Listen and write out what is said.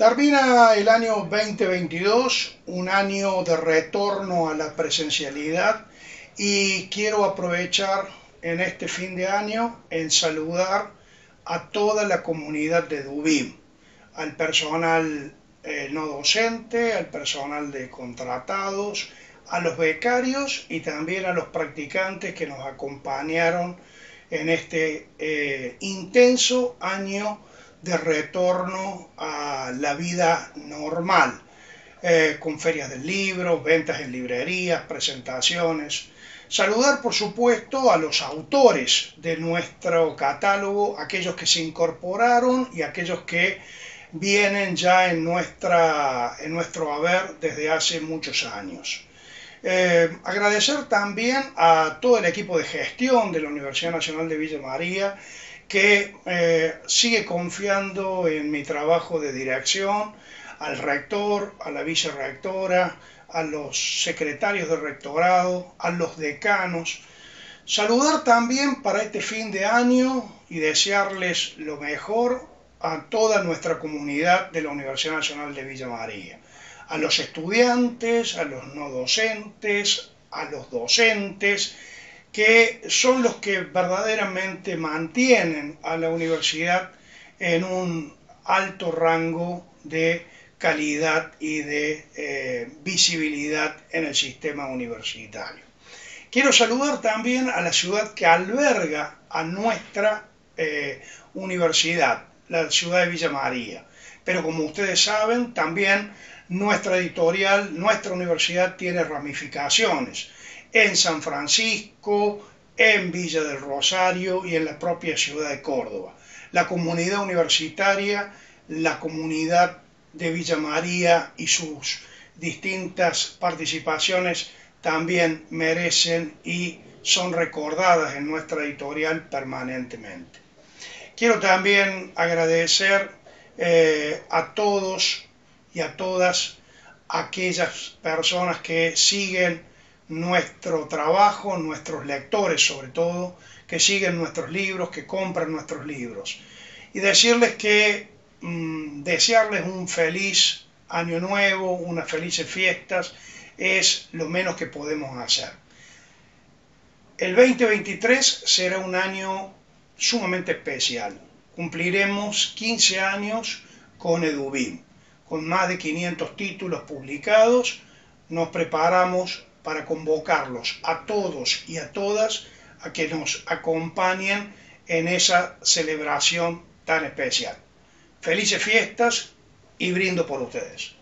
Termina el año 2022, un año de retorno a la presencialidad y quiero aprovechar en este fin de año en saludar a toda la comunidad de Dubim, al personal eh, no docente, al personal de contratados, a los becarios y también a los practicantes que nos acompañaron en este eh, intenso año de retorno a la vida normal, eh, con ferias del libro, ventas en librerías, presentaciones. Saludar, por supuesto, a los autores de nuestro catálogo, aquellos que se incorporaron y aquellos que vienen ya en, nuestra, en nuestro haber desde hace muchos años. Eh, agradecer también a todo el equipo de gestión de la Universidad Nacional de Villa María que eh, sigue confiando en mi trabajo de dirección, al rector, a la vicerrectora, a los secretarios de rectorado, a los decanos. Saludar también para este fin de año y desearles lo mejor a toda nuestra comunidad de la Universidad Nacional de Villa María, a los estudiantes, a los no docentes, a los docentes, que son los que verdaderamente mantienen a la universidad en un alto rango de calidad y de eh, visibilidad en el sistema universitario. Quiero saludar también a la ciudad que alberga a nuestra eh, universidad, la ciudad de Villa María. Pero como ustedes saben, también nuestra editorial, nuestra universidad tiene ramificaciones en San Francisco, en Villa del Rosario y en la propia ciudad de Córdoba. La comunidad universitaria, la comunidad de Villa María y sus distintas participaciones también merecen y son recordadas en nuestra editorial permanentemente. Quiero también agradecer eh, a todos y a todas aquellas personas que siguen nuestro trabajo, nuestros lectores sobre todo, que siguen nuestros libros, que compran nuestros libros. Y decirles que mm, desearles un feliz año nuevo, unas felices fiestas, es lo menos que podemos hacer. El 2023 será un año sumamente especial. Cumpliremos 15 años con Edubim, con más de 500 títulos publicados. Nos preparamos para convocarlos a todos y a todas a que nos acompañen en esa celebración tan especial. Felices fiestas y brindo por ustedes.